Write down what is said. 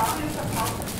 Daniel verkauft, das.